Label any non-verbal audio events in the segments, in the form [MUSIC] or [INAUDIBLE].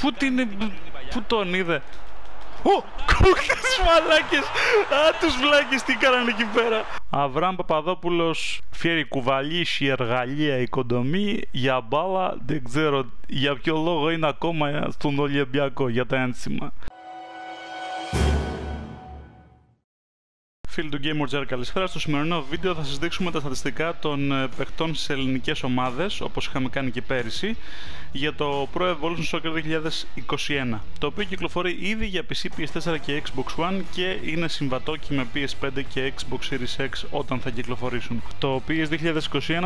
Πού, την, πού τον είδε; Ω, κούχες μαλάκες. Α, τους βλάκες τι κάνανε εκεί πέρα. Αβραάμ Παπαδόπουλος φέρει κουβαλήσει εργαλεία οικοδομή για μπάλα. Δεν ξέρω για ποιο λόγο είναι ακόμα στον Ολυμπιακό για τα ένσημα. Φίλοι του Gamer καλησπέρα. Στο σημερινό βίντεο θα σας δείξουμε τα στατιστικά των ε, παιχτών στις ελληνικές ομάδες, όπως είχαμε κάνει και πέρυσι, για το Pro Evolution Soccer 2021, το οποίο κυκλοφορεί ήδη για PC, PS4 και Xbox One και είναι συμβατό και με PS5 και Xbox Series X όταν θα κυκλοφορήσουν. Το PS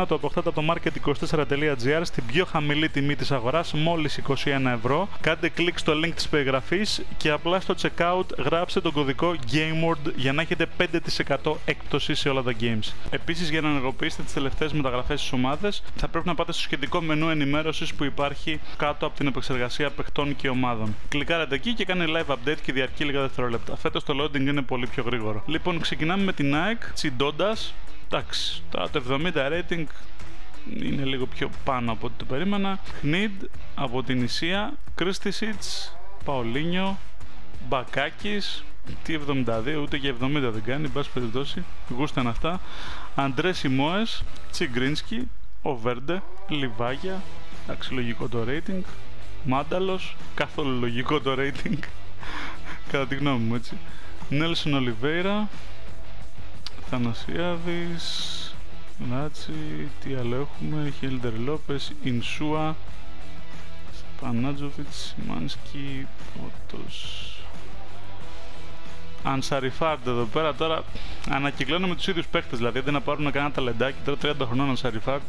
2021 το αποκτάτε από το market24.gr στην πιο χαμηλή τιμή της αγοράς, μόλις 21 ευρώ. Κάντε κλικ στο link της περιγραφής και απλά στο checkout γράψτε τον κωδικό GameWord για να έχετε 5% έκπτωση σε όλα τα games. Επίσης για να ενεργοποιήσετε τις τελευταίες μεταγραφές στις ομάδες θα πρέπει να πάτε στο σχετικό μενού ενημέρωσης που υπάρχει κάτω από την επεξεργασία παιχτών και ομάδων. Κλικάρετε εκεί και κάνει live update και διαρκεί λίγα δευτερόλεπτα. Φέτος το loading είναι πολύ πιο γρήγορο. Λοιπόν, ξεκινάμε με την Nike, τσιντώντας. Εντάξει, τώρα το 70 rating είναι λίγο πιο πάνω από ό,τι το περίμενα. Χνίδ από την Ισία, Κρίστισιτς, Παολίνιο, Μπακάκης, τι 72, ούτε και 70 δεν κάνει, εν πάση περιπτώσει. Γούσταν αυτά. Αντρές Σιμόε, Τσιγκρίνσκι, Οβέρντε, Λιβάγια, Εντάξει, λογικό το rating. Μάνταλος, καθόλου λογικό το rating. [LAUGHS] Κατά τη γνώμη μου, έτσι. Νέλσον Ολιβέιρα, Θανασιάδης, Νάτσι, τι άλλο έχουμε, Χίλντερ Λόπες, Ινσούα, Πανάτζοβιτς, Μάνσκι, Πότος, Ανσαριφάρντ εδώ πέρα τώρα ανακυκλώνουμε τους ίδιους παίχτες δηλαδή δεν να πάρουν κανένα ταλεντάκι τώρα 30 χρονών Ανσαριφάρντ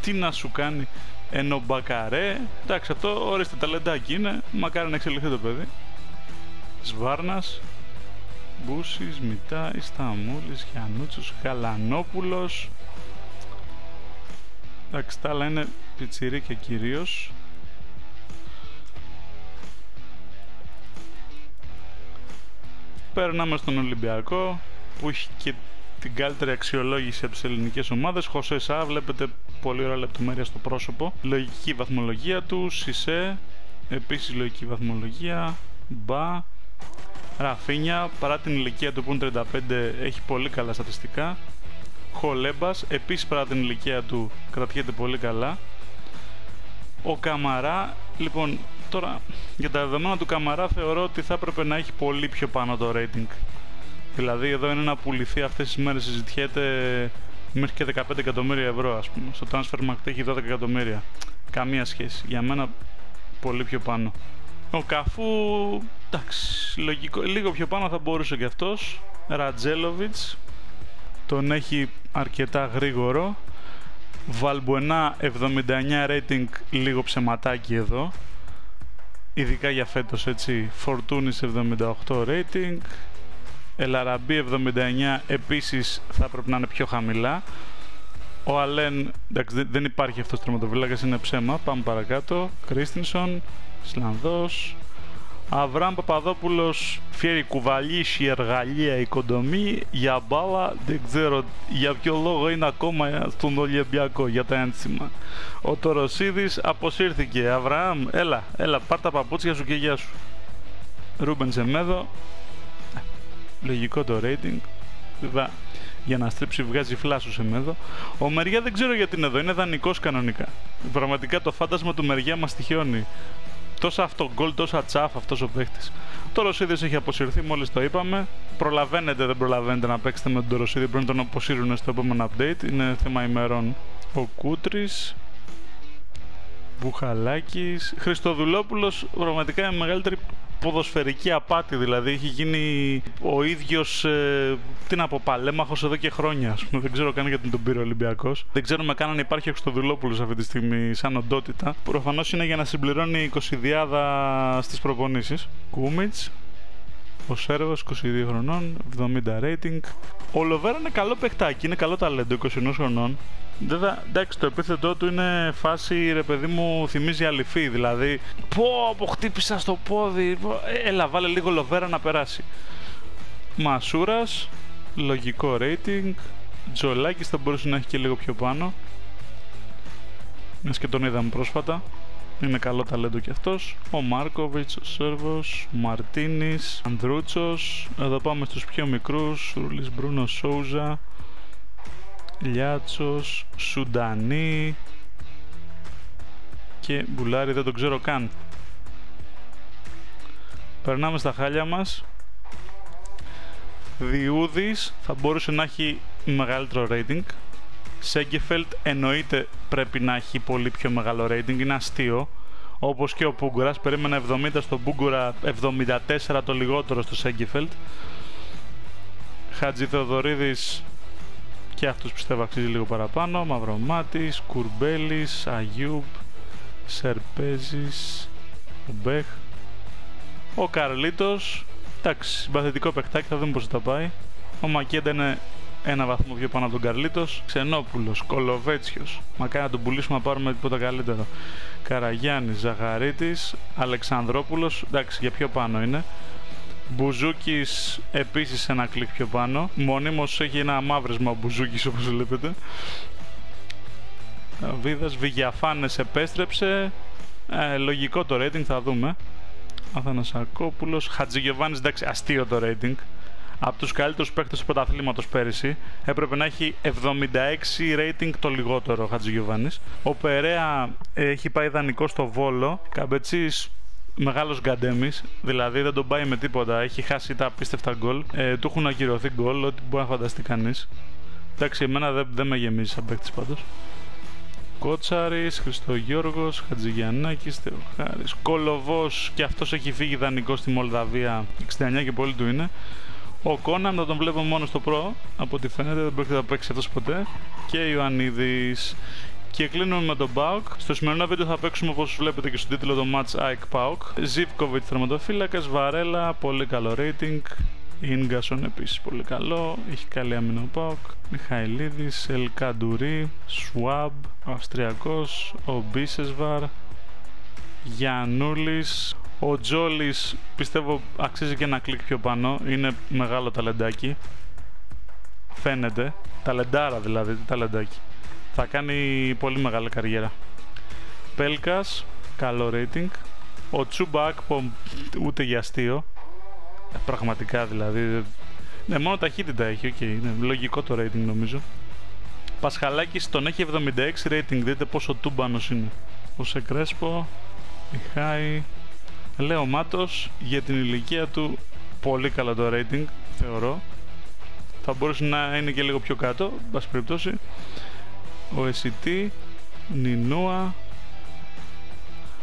τι να σου κάνει ενώ Μπακαρέ, εντάξει αυτό ορίστε ταλεντάκι είναι, μακάρι να εξελιχθεί το παιδί. Σβάρνας, Μπούσης, Μητά, Ισταμούλης, Γιαννούτσος, Καλανόπουλος. Εντάξει τα άλλα είναι πιτσιρίκια κυρίως. Περνάμε στον Ολυμπιακό που έχει και την καλύτερη αξιολόγηση από τις ελληνικές ομάδες. Χωσέ Σά, βλέπετε πολύ ωραία λεπτομέρεια στο πρόσωπο. Λογική βαθμολογία του. Σισε, επίσης λογική βαθμολογία. Μπα. Ραφίνια, παρά την ηλικία του που είναι 35, έχει πολύ καλά στατιστικά. Χολέμπας, επίσης παρά την ηλικία του, κρατιέται πολύ καλά. Ο Καμαρά, λοιπόν, τώρα για τα δεδομένα του Καμαρά θεωρώ ότι θα έπρεπε να έχει πολύ πιο πάνω το rating Δηλαδή εδώ είναι να πουληθεί αυτές τις μέρες συζητιέται μέχρι και 15 εκατομμύρια ευρώ ας πούμε. Στο Transfermarkt έχει 12 εκατομμύρια. Καμία σχέση. Για μένα πολύ πιο πάνω. Ο Καφού, εντάξει, λογικό, λίγο πιο πάνω θα μπορούσε και αυτός. Ρατζέλοβιτς, τον έχει αρκετά γρήγορο. Βαλμπουενά 79 rating, λίγο ψεματάκι εδώ. Ειδικά για φέτος έτσι. Φορτούνης 78 rating. Ελαραμπή 79 επίσης θα πρέπει να είναι πιο χαμηλά. Ο Αλέν, εντάξει δεν υπάρχει αυτός τερματοβίλακας, είναι ψέμα. Πάμε παρακάτω. Κρίστινσον, Ισλανδός. Αβραάμ Παπαδόπουλος φέρει κουβαλήσει εργαλεία οικοδομή για μπάλα. Δεν ξέρω για ποιο λόγο είναι ακόμα στον Ολυμπιακό για τα ένσημα. Ο Τοροσίδης αποσύρθηκε. Αβραάμ, έλα, έλα, πάρ τα παπούτσια σου και γεια σου. Ρούμπεν Ζεμέδο, λογικό το rating. Βέβαια, για να στρίψει βγάζει φλάσου σε μέδο. Ο Μεριά δεν ξέρω γιατί είναι εδώ, είναι δανεικός κανονικά. Πραγματικά το φάντασμα του Μεριά μας τυχιώνει. Τόσα αυτό γκολ, τόσα τσάφ αυτός ο παίχτη. Το Ρωσίδης έχει αποσυρθεί, μόλις το είπαμε. Προλαβαίνετε, δεν προλαβαίνετε να παίξετε με τον Ρωσίδη. Πρέπει να τον αποσύρουν στο επόμενο update. Είναι θέμα ημερών. Ο Κούτρι. Μπουχαλάκης. Χριστοδουλόπουλος, πραγματικά είναι μεγαλύτερη ποδοσφαιρική απάτη. Δηλαδή έχει γίνει ο ίδιος. Ε, τι να πω, παλέμαχος εδώ και χρόνια. Ας πούμε. Δεν ξέρω καν γιατί τον πήρε ο Ολυμπιακός. Δεν ξέρουμε καν αν υπάρχει ο Χρυστοδουλόπουλο αυτή τη στιγμή σαν οντότητα. Προφανώς είναι για να συμπληρώνει 20 διάδα στις προπονήσεις. Κούμιτς. Ο Σέρβος 22 χρονών, 70 rating. Ο Λοβέρα είναι καλό παιχτάκι, είναι καλό ταλέντο 21 χρονών. Βέβαια, εντάξει, το επίθετό του είναι φάση, ρε παιδί μου, θυμίζει αληφή. Δηλαδή, πω, πω, χτύπησα στο πόδι. Ε, έλα, βάλε λίγο λοβέρα να περάσει. Μασούρας, λογικό rating. Τζολάκης θα μπορούσε να έχει και λίγο πιο πάνω. Μιας και τον είδαμε πρόσφατα. είναι καλό ταλέντο και αυτός. Ο Μάρκοβιτς, ο Σέρβος, ο Μαρτίνης, Ανδρούτσος. Εδώ πάμε στους πιο μικρούς. Ρούλης Μπρούνο Σόουζα, Λιάτσος, Σουντανί και Μπουλάρι δεν τον ξέρω καν. Περνάμε στα χάλια μας. Διούδης θα μπορούσε να έχει μεγαλύτερο rating. Σέγκεφελτ εννοείται πρέπει να έχει πολύ πιο μεγάλο rating, είναι αστείο. Όπως και ο Πούγκουρας, περίμενα 70 στον Πούγκουρα, 74 το λιγότερο στο Σέγκεφελτ. Χατζη Θεοδωρίδης και αυτούς πιστεύω αξίζει λίγο παραπάνω. Μαυρομάτης, Κουρμπέλης, Αγιούμπ, Σερπέζης, Μπέχ. Ο Καρλίτος, εντάξει, συμπαθητικό παιχτάκι, θα δούμε πώς θα πάει. Ο Μακέντα είναι ένα βαθμό πιο πάνω από τον Καρλίτος. Ξενόπουλος, Κολοβέτσιος. Μακάρι να τον πουλήσουμε να πάρουμε τίποτα καλύτερο. Καραγιάννης, Ζαχαρίτης, Αλεξανδρόπουλος. Εντάξει, για πιο πάνω είναι. Μπουζούκης επίσης ένα κλικ πιο πάνω. Μονίμως έχει ένα μαύρισμα ο Μπουζούκης όπως βλέπετε. Βίδας Βηγιαφάνες επέστρεψε. Ε, λογικό το rating, θα δούμε. Αθανασακόπουλος, Χατζηγεβάνης, εντάξει, αστείο το rating από τους καλύτερους παίκτες του πρωταθλήματος πέρυσι. Έπρεπε να έχει 76 rating το λιγότερο ο Χατζηγιοβάνης. Ο Περέα έχει πάει ιδανικό στο Βόλο. Καμπετσής μεγάλος γκαντέμις, δηλαδή δεν τον πάει με τίποτα. Έχει χάσει τα απίστευτα γκολ. Ε, του έχουν ακυρωθεί γκολ, ό,τι μπορεί να φανταστεί κανείς. Εντάξει, εμένα δεν, δεν με γεμίζει σαν παίκτης πάντως. Κότσαρης, Χριστογιώργος, Χατζηγιαννάκης, Θεοχάρης, Κολοβός και αυτός έχει φύγει δανεικό στη Μολδαβία, 69 και πολύ του είναι. Ο Κόναμ θα τον βλέπω μόνο στο Pro, από ό,τι φαίνεται δεν πρόκειται να παίξει αυτός ποτέ. Και Ιωαννίδης. Και κλείνουμε με τον Πάουκ. Στο σημερινό βίντεο θα παίξουμε όπως βλέπετε και στον τίτλο το Match Ike Πάουκ. Ζιβκοβιτ θερματοφύλακας, Βαρέλα, πολύ καλό rating. Ίνγκασον επίσης πολύ καλό, έχει καλή άμυνα ο Πάουκ. Μιχαηλίδης, Ελκαντουρί, Σουάμπ, ο Αυστριακός, ο Μπίσεσβαρ, Γιαννούλης, ο Τζόλης πιστεύω αξίζει και ένα κλικ πιο πάνω. Είναι μεγάλο ταλεντάκι. Φαίνεται. Ταλεντάρα δηλαδή, ταλεντάκι. Θα κάνει πολύ μεγάλη καριέρα. Πέλκας, καλό rating. Ο Τσούμπακ, ούτε για αστείο. Ε, πραγματικά δηλαδή. Ναι, μόνο ταχύτητα έχει, οκ. είναι λογικό το rating νομίζω. Πασχαλάκης τον έχει 76 rating, δείτε πόσο τούμπανος είναι. Ο Σεκρέσπο, Ιχάη, Λέω Μάτος για την ηλικία του πολύ καλό το rating θεωρώ θα μπορούσε να είναι και λίγο πιο κάτω πάση περιπτώσει ο SCT Νινούα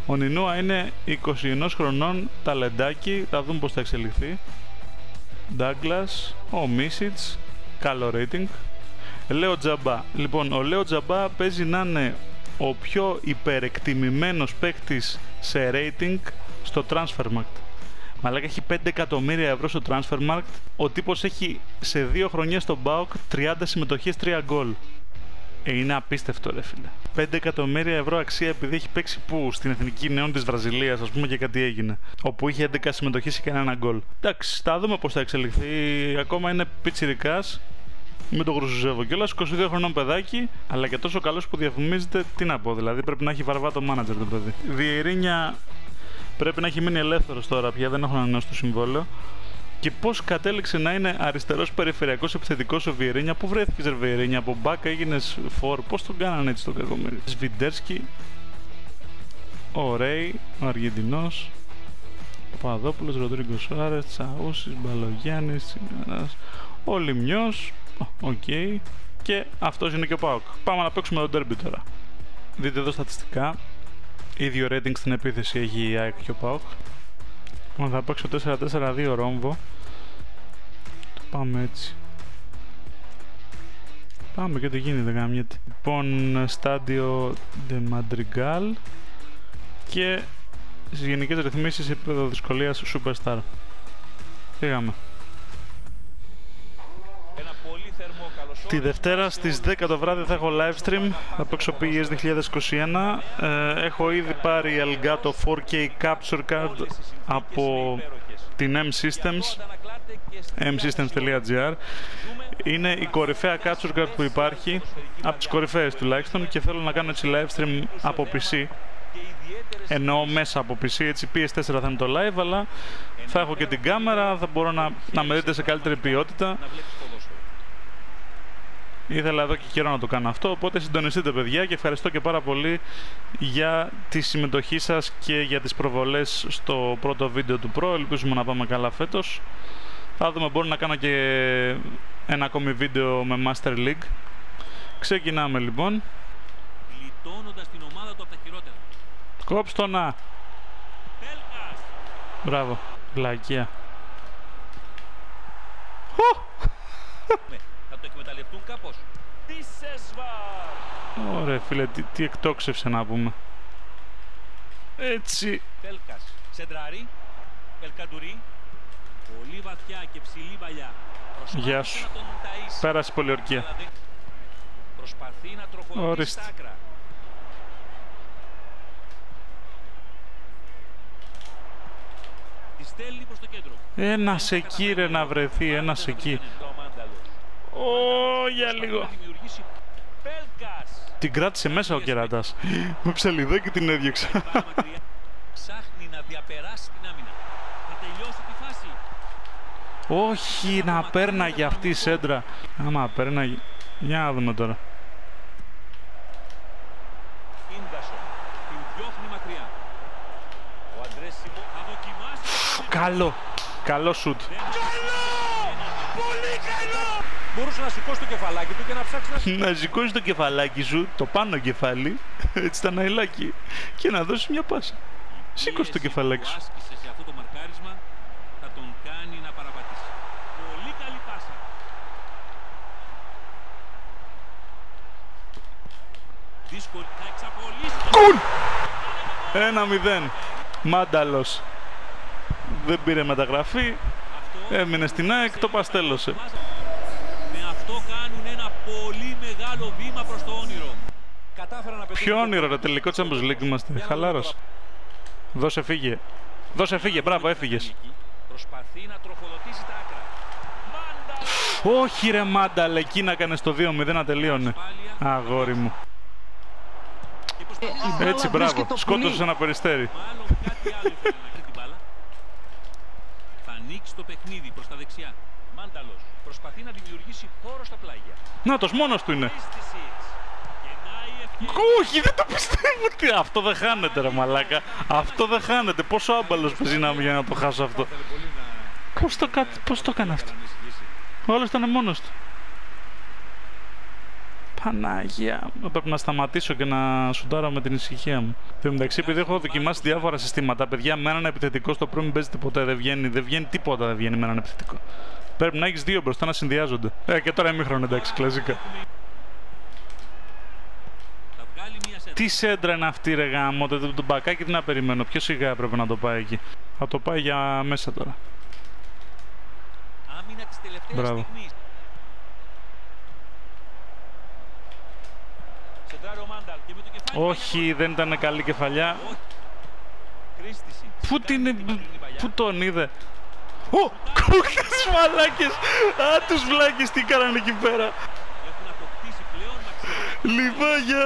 ο Νινούα είναι 21 χρονών ταλεντάκι θα δούμε πως θα εξελιχθεί Douglas ο Μίσιτς καλό rating Λέω Τζαμπά λοιπόν ο Λέω Τζαμπά παίζει να είναι ο πιο υπερεκτιμημένος παίκτης σε rating στο Transfermarkt. Μαλάκα έχει 5 εκατομμύρια ευρώ στο Transfermarkt. Ο τύπος έχει σε 2 χρονιά στο BAUK 30 συμμετοχές, 3 γκολ. Ε, είναι απίστευτο ρε φίλε. 5 εκατομμύρια ευρώ αξία επειδή έχει παίξει που στην εθνική νέων της Βραζιλίας ας πούμε και κάτι έγινε. Όπου είχε 11 συμμετοχές και κανένα γκολ. Εντάξει, θα δούμε πώς θα εξελιχθεί. Ακόμα είναι πιτσιρικάς με το γρουσουζεύω κιόλας. 22 χρονών παιδάκι, αλλά και τόσο καλός που διαφημίζεται, τι να πω. Δηλαδή πρέπει να έχει βαρβάτο μάνατζερ το παιδί. Διερήνια Πρέπει να έχει μείνει ελεύθερος τώρα πια, δεν έχω ανανεώσει το συμβόλαιο. Και πώς κατέληξε να είναι αριστερός περιφερειακός επιθετικός ο Βιερίνια, πού βρέθηκες ο Βιερίνια, από μπακ έγινες φορ, πώς τον κάνανε έτσι τον κακομοίρη; Σβιντέρσκι, ο Ρέι, ο Αργεντινός, ο Παπαδόπουλος, Ροντρίγκο Σοάρες, Τσαούσης, Μπαλογιάννης, ο Λημνιός, OK. Okay. Και αυτός είναι και ο ΠΑΟΚ. Πάμε να παίξουμε το ντέρμπι τώρα. Δείτε εδώ στατιστικά. Ίδιο rating στην επίθεση έχει η ΑΕΚ και ο ΠΑΟΚ. Λοιπόν, θα παίξω 4-4-2 ρόμβο. Το πάμε έτσι. Πάμε και τι γίνεται γάμιεται. Λοιπόν, στάδιο de Madrigal και στις γενικές ρυθμίσεις επίπεδο δυσκολίας Superstar. Πήγαμε. Τη Δευτέρα στις 10 το βράδυ θα έχω live stream, θα παίξω PES 2021. Ε, έχω ήδη πάρει Elgato 4K Capture Card από την M-Systems, msystems.gr. Είναι η κορυφαία Capture Card που υπάρχει, από τις κορυφαίες τουλάχιστον, και θέλω να κάνω έτσι live stream από PC Εννοώ μέσα από PC, έτσι PS4 θα είναι το live, αλλά θα έχω και την κάμερα, θα μπορώ να, να με δείτε σε καλύτερη ποιότητα. Ήθελα εδώ και καιρό να το κάνω αυτό, οπότε συντονιστείτε παιδιά και ευχαριστώ και πάρα πολύ για τη συμμετοχή σας και για τις προβολές στο πρώτο βίντεο του Pro. Ελπίζουμε να πάμε καλά φέτος. Θα δούμε, μπορώ να κάνω και ένα ακόμη βίντεο με Master League. Ξεκινάμε λοιπόν. Γλιτώνοντας την ομάδα του από τα χειρότερα. Κόψ το να. Πέλκας. Μπράβο. Βλακία. Ναι, θα το εκμεταλλευτούν κάπως. Τίσεσβαρ. Ωραία φίλε, τι, τι εκτόξευσε να πούμε. Έτσι. Πέλκας. Σεντράρι. Πελκαντουρί. Πολύ βαθιά και ψηλή παλιά. Προσπάθησε Γεια σου. να τον ταΐσει. Πέρασε πολύ ορκία. Αλλά δεν- Προσπαθεί να τροφοδοτήσει Ορίστε. τα άκρα. Τη στέλνει προς το κέντρο. Ένας εκεί ρε να βρεθεί, ένας εκεί. Ω, για λίγο. Πέλκας. Την κράτησε μέσα ο κερατάς. Με ψαλιδάκι την έδιωξα. Πάρα μακριά. Ψάχνει να διαπεράσει την άμυνα. Θα τελειώσει τη φάση. Όχι, να πέρναγε αυτή η σέντρα. Άμα πέρναγε. Για να δούμε τώρα. Ίντασον. Την διώχνει μακριά. Ο Αντρέσιμο θα δοκιμάσει. Καλό. Καλό σουτ. Πολύ καλό! Μπορούσε να σηκώσει το κεφαλάκι του και να ψάξει να Να σηκώσει το κεφαλάκι σου, το πάνω κεφάλι, [LAUGHS] έτσι τα ναηλάκι, και να δώσει μια πάσα. Σήκωσε το πίεση κεφαλάκι που σου. άσκησες σε αυτό το μαρκάρισμα θα τον κάνει να παραπατήσει. Πολύ καλή πάσα. Δύσκολη να εξαπολύσει. Κουν! Ένα μηδέν. Μάνταλος. Δεν πήρε μεταγραφή, Αυτό έμεινε στην ΑΕΚ, το παστέλωσε. Πολύ μεγάλο βήμα προς το όνειρο. Κατάφεραν να πετύχουν Ποιο το όνειρο ρε, πρώτο. τελικό Champions League είμαστε. Για να Χαλάρος. δούμε Δώσε φύγε. Δώσε φύγε, μπράβο, έφυγες. Προσπαθεί να τροφοδοτήσει τα άκρα. Μάνταλο! Όχι ρε Μάνταλ, εκεί να κάνεις το 2-0 να τελείωνε. Ασφάλεια. Αγόρι μου. Και προσπαθεί η να- μπάλα Έτσι, βρίσκει μπράβο. το Σκότωσες πουλί. ένα περιστέρι. Μάλλον κάτι άλλο ήθελε να κάνει την μπάλα. Θα ανοίξει το παιχνίδι προς τα δεξιά. Μάνταλος προσπαθεί να δημιουργήσει χώρο στα πλάγια. Νάτος, μόνος του είναι. Αίσθησης. Γεννάει η ευκαιρία. Όχι, δεν το πιστεύω. Τι, αυτό δεν χάνεται, ρε μαλάκα. Αυτό δεν χάνεται. Πόσο άμπαλος παίζει να είμαι για να το χάσω αυτό. Ήθελε πολύ να- Πώς το, κα... πώς το έκανε αυτό; να ανησυχήσει. Όλος ήταν μόνος του. Παναγία μου. Πρέπει να σταματήσω και να σουντάρω με την ησυχία μου. Εν τω μεταξύ, επειδή έχω δοκιμάσει διάφορα συστήματα, παιδιά, με έναν επιθετικό στο πρώτο μην παίζετε ποτέ. Δεν βγαίνει, δεν βγαίνει τίποτα, δεν βγαίνει με έναν επιθετικό. Πρέπει να έχεις δύο μπροστά να συνδυάζονται. Ε, και τώρα ημίχρονο, εντάξει, κλασικά. Θα βγάλει μία σέντρα. Τι σέντρα είναι αυτή, ρε γάμο, το, το μπακάκι τι να περιμένω. Πιο σιγά έπρεπε να το πάει εκεί. Θα το πάει για μέσα τώρα. Άμυνα της τελευταίας Μπράβο. στιγμής. Σεντράρει ο Μάνταλ και με το κεφάλι Όχι, δεν ήταν καλή κεφαλιά. Όχι. Κρίστηση. Πού την. Κάνει την μακρινή παλιά. Πού τον είδε; Ω! Κούχτες μαλάκες! Α, τους βλάκες τι κάνανε εκεί πέρα. Έχουν αποκτήσει πλέον μαξιλάρι. Λιβάγια!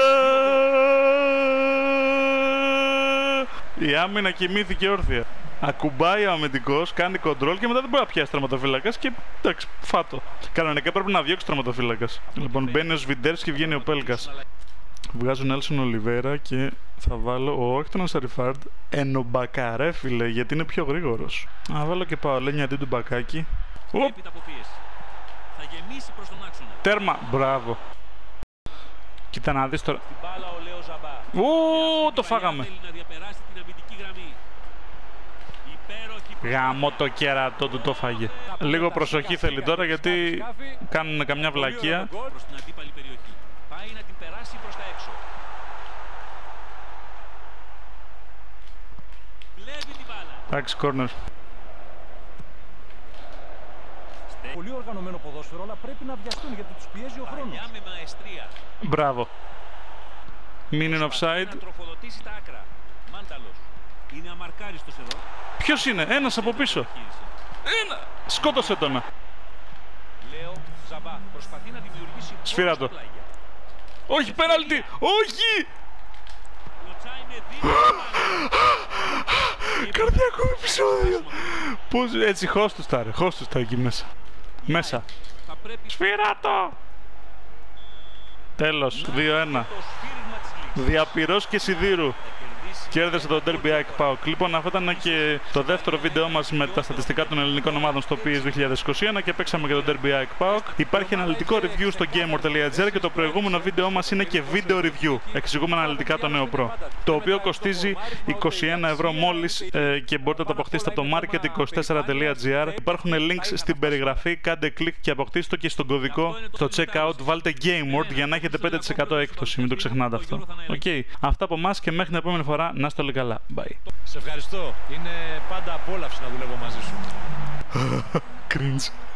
Η άμυνα κοιμήθηκε όρθια. Ακουμπάει ο αμυντικός, κάνει κοντρόλ και μετά δεν μπορεί να πιάσει τερματοφύλακας και εντάξει, φάτο. Κανονικά πρέπει να διώξει τερματοφύλακας. Λοιπόν, μπαίνει ο Σβιντέρ και βγαίνει ο Πέλκας. Βγάζω Νέλσον Ολιβέρα και θα βάλω ο όχι τον Ασαριφάρντ ενομπακαρέ φίλε γιατί είναι πιο γρήγορος. Να βάλω και Παολένια αντί του μπακάκι. Οπ, Έπειτα από πίεση. Θα γεμίσει προς τον άξονα. τέρμα, μπράβο. Κοίτα να δεις τώρα. Την μπάλα ο Λέος Ζαμπά. Ω, Με αυτή το την παλιά φάγαμε. Θέλει να διαπεράσει την αμυντική γραμμή. Υπέροχη προσπάθεια. Γάμο το κέρατο του το φάγε. Λίγο προσοχή θέλει τώρα γιατί κάνουν καμιά βλακεία. Προς την αντίπαλη περιοχή. Πάει να την περάσει προς τα έξω. Βλέπει την μπάλα. Εντάξει, κόρνερ. Πολύ οργανωμένο ποδόσφαιρο, αλλά πρέπει να βιαστούν γιατί τους πιέζει ο χρόνος. Παλιά με μαεστρία. Μπράβο. Μην είναι Προσπαθεί offside. Να τροφοδοτήσει τα άκρα. Μάνταλος. Είναι αμαρκάριστος εδώ. Ποιος είναι, ένας από πίσω. Διαχείριση. Ένα. Σκότωσε τον. Λέο Ζαμπά προσπαθεί να δημιουργήσει χώρο Σφύρα στα το. πλάγια. Όχι, πέναλτι. Όχι. [GASPS] Κλωτσάει με Καρδιακό επεισόδιο. Πώς έτσι χώστους τα ρε, χώστους τα εκεί μέσα. Μέσα. Θα πρέπει Σφύρα το! Τέλος, 2-1. το σφύριγμα της λήξης. Διαπυρός και σιδήρου. Θα κερδίσει Κέρδισε το Derby Ike Pauk. Λοιπόν, αυτό ήταν και το δεύτερο βίντεο μας με τα στατιστικά των ελληνικών ομάδων στο PS 2021 και παίξαμε και το Derby Ike Pauk. Υπάρχει αναλυτικό review στο gamer.gr και το προηγούμενο βίντεο μας είναι και βίντεο review. Εξηγούμε αναλυτικά το νέο Pro. Το οποίο κοστίζει 21 ευρώ μόλις και μπορείτε να το αποκτήσετε από το market24.gr. Υπάρχουν links στην περιγραφή. Κάντε κλικ και αποκτήστε το και στον κωδικό στο checkout βάλτε GameWord για να έχετε 5% έκπτωση. Μην το ξεχνάτε αυτό. Οκ. Αυτά από εμάς και μέχρι την επόμενη φορά να είστε όλοι καλά. Bye. Σε ευχαριστώ. Είναι πάντα απόλαυση να δουλεύω μαζί σου. [LAUGHS] Cringe.